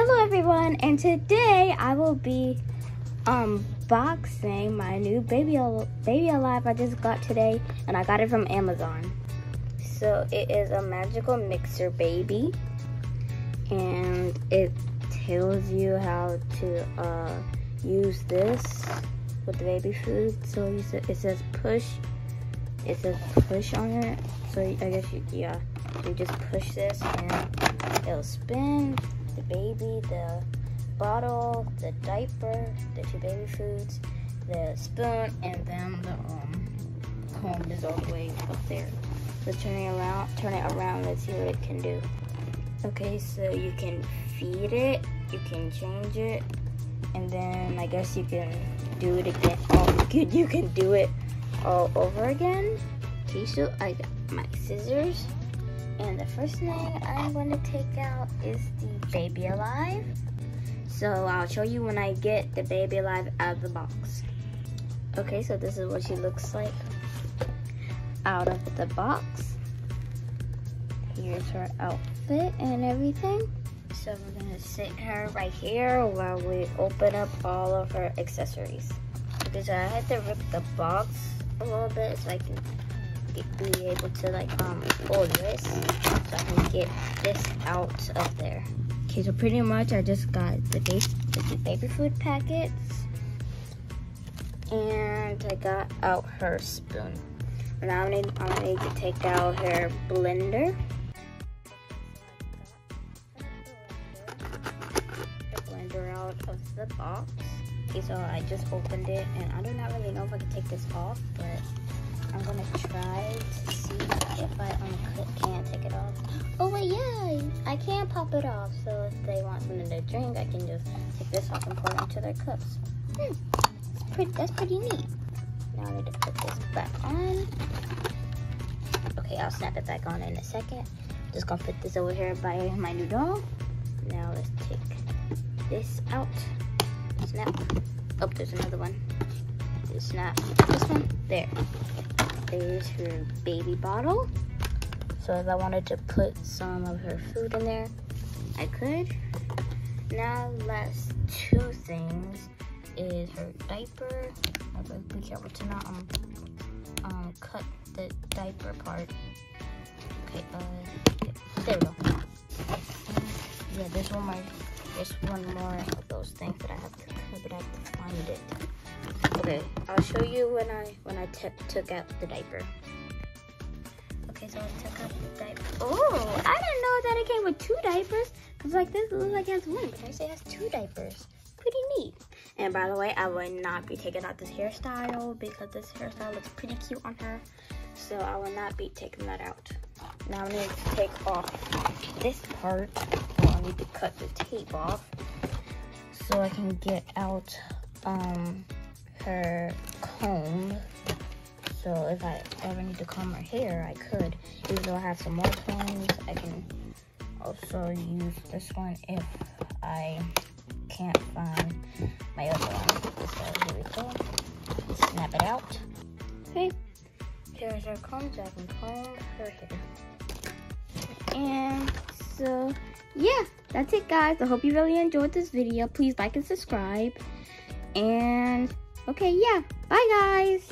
Hello everyone, and today I will be unboxing my new baby baby alive I just got today, and I got it from Amazon. So it is a magical mixer baby, and it tells you how to uh, use this with the baby food. So it says push. It says push on it. So I guess you yeah, you just push this and it'll spin the baby, the bottle, the diaper, the two baby foods, the spoon, and then the um, comb is all the way up there. So turn it around, turn it around, let's see what it can do. Okay, so you can feed it, you can change it, and then I guess you can do it again. Oh, can, you can do it all over again. Okay, so I got my scissors. And the first thing I'm going to take out is the Baby Alive. So I'll show you when I get the Baby Alive out of the box. Okay, so this is what she looks like out of the box. Here's her outfit and everything. So we're gonna sit her right here while we open up all of her accessories. Because I had to rip the box a little bit so I can be able to like um hold this so I can get this out of there. Okay, so pretty much I just got the baby, the baby food packets and I got out her spoon. Now I need, I need to take out her blender. The blender out of the box. Okay, so I just opened it and I do not really know if I can take this off, but I'm gonna try to see if I can't take it off. Oh wait, yeah, I can pop it off. So if they want something to drink, I can just take this off and pour it into their cups. Hmm, that's pretty, that's pretty neat. Now I need to put this back on. Okay, I'll snap it back on in a second. Just gonna put this over here by my new doll. Now let's take this out. Snap. Oh, there's another one. Snap. This one. There. There's her baby bottle. So if I wanted to put some of her food in there, I could. Now last two things is her diaper. I better be careful to not um, um cut the diaper part. Okay, uh, there we go. Yeah, there's one more. There's one more of those things that I have to but I have to find it. Okay, I'll show you when I when I took out the diaper. Okay, so I took out the diaper. Oh, I didn't know that it came with two diapers. Cause like this looks like it has one, but I say it has two diapers. Pretty neat. And by the way, I will not be taking out this hairstyle because this hairstyle looks pretty cute on her. So I will not be taking that out. Now I need to take off this part. So I need to cut the tape off so I can get out um her comb. So if I ever need to comb her hair, I could. Even though I have some more combs, I can also use this one if I can't find my other one. So here we go. Snap it out. Okay. Here's our comb so I can comb her hair. And so, yeah, that's it, guys. I hope you really enjoyed this video. Please like and subscribe. And Okay, yeah. Bye, guys.